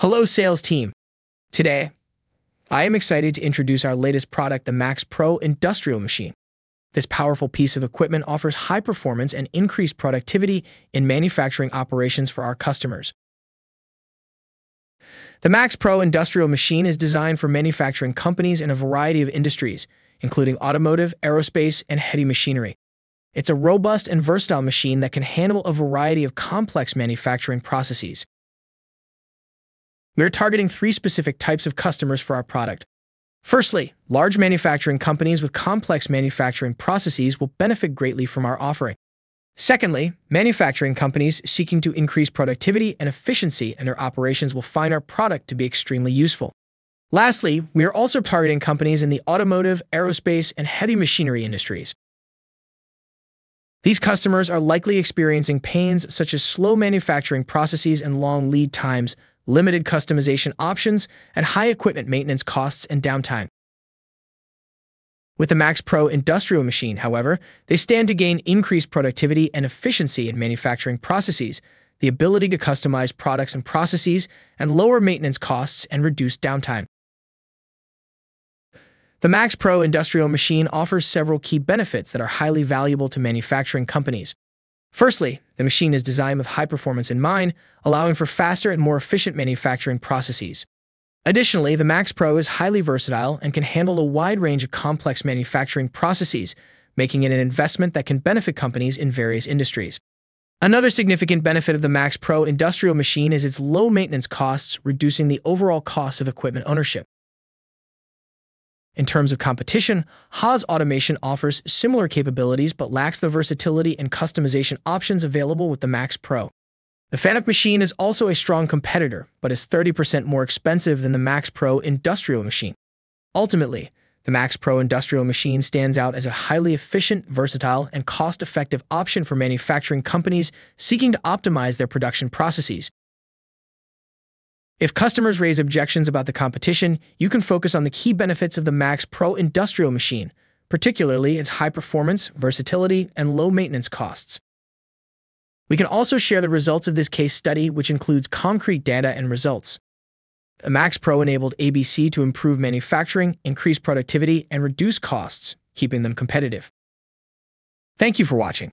Hello, sales team. Today, I am excited to introduce our latest product, the Max Pro Industrial Machine. This powerful piece of equipment offers high performance and increased productivity in manufacturing operations for our customers. The Max Pro Industrial Machine is designed for manufacturing companies in a variety of industries, including automotive, aerospace, and heavy machinery. It's a robust and versatile machine that can handle a variety of complex manufacturing processes. We are targeting three specific types of customers for our product. Firstly, large manufacturing companies with complex manufacturing processes will benefit greatly from our offering. Secondly, manufacturing companies seeking to increase productivity and efficiency in their operations will find our product to be extremely useful. Lastly, we are also targeting companies in the automotive, aerospace, and heavy machinery industries. These customers are likely experiencing pains such as slow manufacturing processes and long lead times, limited customization options, and high equipment maintenance costs and downtime. With the Max Pro industrial machine, however, they stand to gain increased productivity and efficiency in manufacturing processes, the ability to customize products and processes, and lower maintenance costs and reduce downtime. The Max Pro industrial machine offers several key benefits that are highly valuable to manufacturing companies. Firstly, the machine is designed with high performance in mind, allowing for faster and more efficient manufacturing processes. Additionally, the Max Pro is highly versatile and can handle a wide range of complex manufacturing processes, making it an investment that can benefit companies in various industries. Another significant benefit of the Max Pro industrial machine is its low maintenance costs, reducing the overall cost of equipment ownership. In terms of competition, Haas Automation offers similar capabilities but lacks the versatility and customization options available with the Max Pro. The FANUC machine is also a strong competitor, but is 30% more expensive than the Max Pro industrial machine. Ultimately, the Max Pro industrial machine stands out as a highly efficient, versatile, and cost-effective option for manufacturing companies seeking to optimize their production processes. If customers raise objections about the competition, you can focus on the key benefits of the Max Pro industrial machine, particularly its high performance, versatility, and low maintenance costs. We can also share the results of this case study, which includes concrete data and results. The Max Pro enabled ABC to improve manufacturing, increase productivity, and reduce costs, keeping them competitive. Thank you for watching.